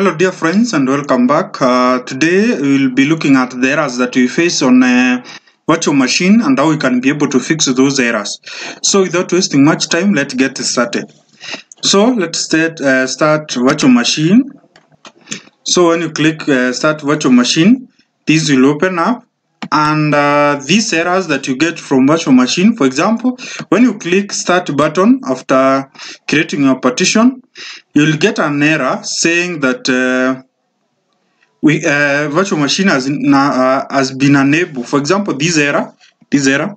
Hello dear friends and welcome back. Uh, today we will be looking at the errors that we face on uh, virtual machine and how we can be able to fix those errors. So without wasting much time, let's get started. So let's start, uh, start virtual machine. So when you click uh, start virtual machine, this will open up and uh, these errors that you get from virtual machine for example when you click start button after creating your partition you'll get an error saying that uh, we uh, virtual machine has uh, has been unable for example this error this error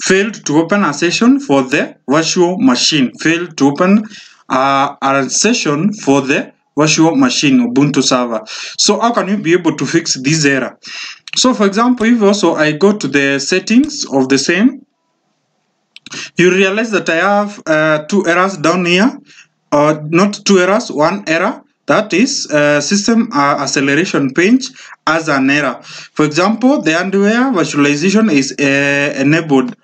failed to open a session for the virtual machine failed to open uh, a session for the virtual machine ubuntu server so how can you be able to fix this error so for example, if also I go to the settings of the same, you realize that I have uh, two errors down here, or uh, not two errors, one error. That is uh, system uh, acceleration page as an error. For example, the hardware virtualization is uh, enabled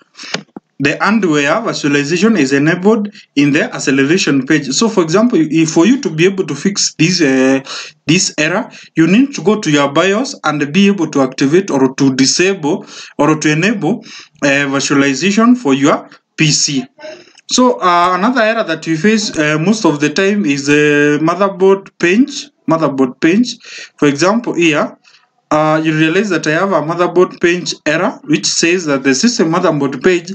the hardware virtualization is enabled in the acceleration page. So for example, if for you to be able to fix this uh, this error, you need to go to your BIOS and be able to activate or to disable or to enable uh, virtualization for your PC. So uh, another error that we face uh, most of the time is the motherboard page. Motherboard page. For example, here uh, you realize that I have a motherboard page error which says that the system motherboard page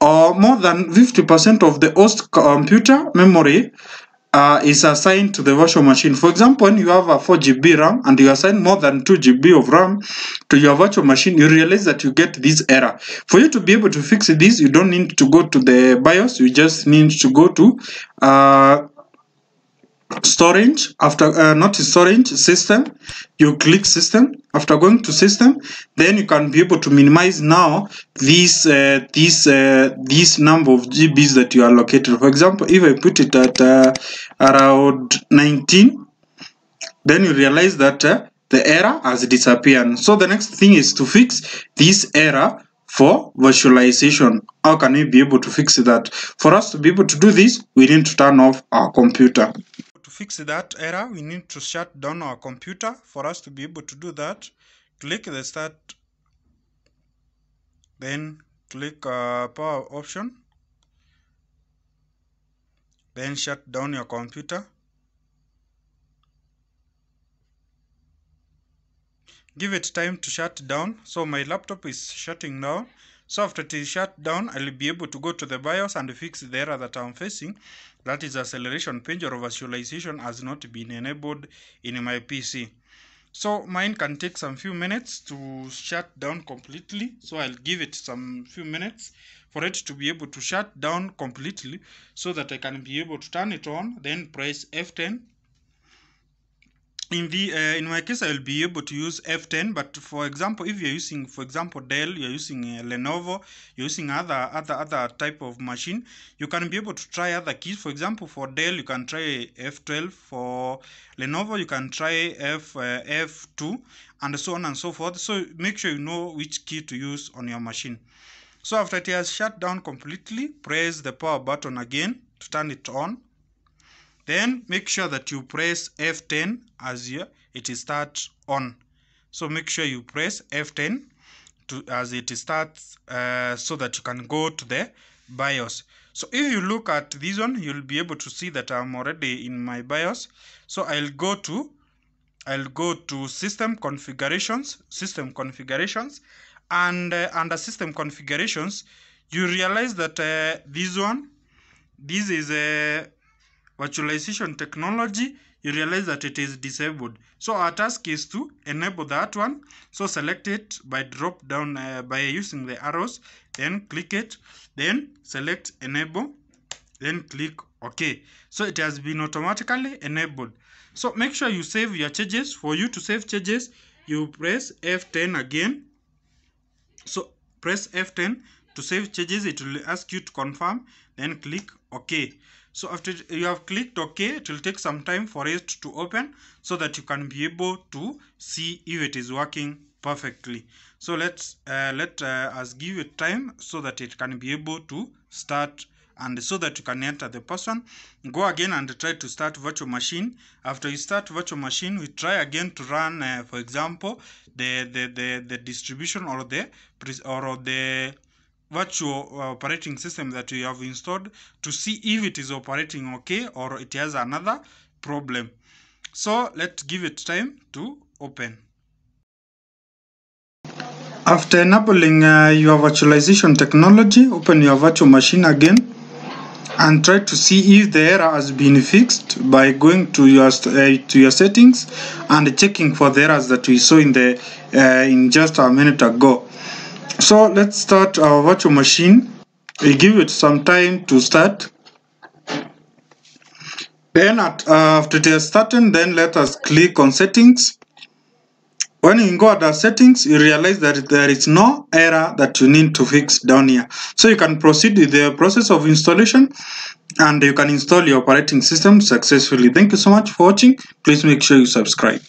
or more than 50% of the host computer memory uh, is assigned to the virtual machine. For example, when you have a 4 GB RAM and you assign more than 2 GB of RAM to your virtual machine, you realize that you get this error. For you to be able to fix this, you don't need to go to the BIOS, you just need to go to uh, storage after uh, not storage system. You click system. After going to system then you can be able to minimize now this uh, this uh, this number of gbs that you are located for example if i put it at uh, around 19 then you realize that uh, the error has disappeared. So the next thing is to fix this error for virtualization. How can we be able to fix that? For us to be able to do this we need to turn off our computer fix that error, we need to shut down our computer. For us to be able to do that, click the start, then click uh, power option, then shut down your computer. Give it time to shut down. So my laptop is shutting down. So after it is shut down, I'll be able to go to the BIOS and fix the error that I'm facing. That is acceleration page or virtualization has not been enabled in my PC. So mine can take some few minutes to shut down completely. So I'll give it some few minutes for it to be able to shut down completely so that I can be able to turn it on, then press F10 in the uh, in my case i will be able to use f10 but for example if you're using for example dell you're using uh, lenovo you're using other other other type of machine you can be able to try other keys. For example for dell you can try f12 for lenovo you can try f uh, f2 and so on and so forth. So make sure you know which key to use on your machine. So after it has shut down completely press the power button again to turn it on then make sure that you press F10 as you, it starts on. So make sure you press F10 to as it starts uh, so that you can go to the BIOS. So if you look at this one, you'll be able to see that I'm already in my BIOS. So I'll go to I'll go to system configurations, system configurations, and uh, under system configurations, you realize that uh, this one, this is a virtualization technology, you realize that it is disabled. So our task is to enable that one. So select it by drop down uh, by using the arrows, then click it, then select enable, then click OK. So it has been automatically enabled. So make sure you save your changes. For you to save changes, you press F10 again. So press F10 to save changes. It will ask you to confirm, then click OK. So after you have clicked OK, it will take some time for it to open so that you can be able to see if it is working perfectly. So let's uh, let uh, us give it time so that it can be able to start and so that you can enter the person go again and try to start virtual machine after you start virtual machine we try again to run uh, for example the, the the the distribution or the or the virtual operating system that you have installed to see if it is operating okay or it has another problem. So let's give it time to open. After enabling uh, your virtualization technology open your virtual machine again and try to see if the error has been fixed by going to your uh, to your settings and checking for the errors that we saw in the uh, in just a minute ago so let's start our virtual machine. We give it some time to start. Then at, uh, after it has started then let us click on settings. When you go under settings you realize that there is no error that you need to fix down here. So you can proceed with the process of installation and you can install your operating system successfully. Thank you so much for watching. Please make sure you subscribe